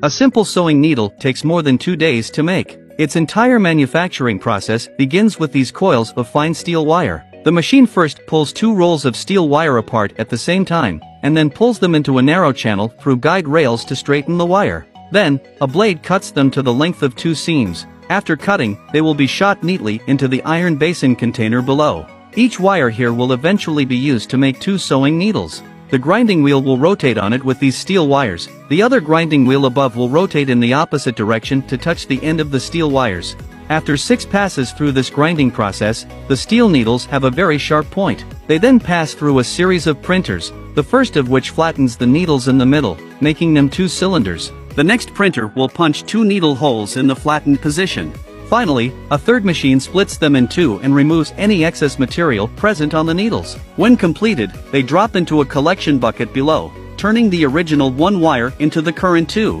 A simple sewing needle takes more than two days to make. Its entire manufacturing process begins with these coils of fine steel wire. The machine first pulls two rolls of steel wire apart at the same time, and then pulls them into a narrow channel through guide rails to straighten the wire. Then, a blade cuts them to the length of two seams. After cutting, they will be shot neatly into the iron basin container below. Each wire here will eventually be used to make two sewing needles. The grinding wheel will rotate on it with these steel wires, the other grinding wheel above will rotate in the opposite direction to touch the end of the steel wires. After six passes through this grinding process, the steel needles have a very sharp point. They then pass through a series of printers, the first of which flattens the needles in the middle, making them two cylinders. The next printer will punch two needle holes in the flattened position. Finally, a third machine splits them in two and removes any excess material present on the needles. When completed, they drop into a collection bucket below, turning the original one wire into the current two.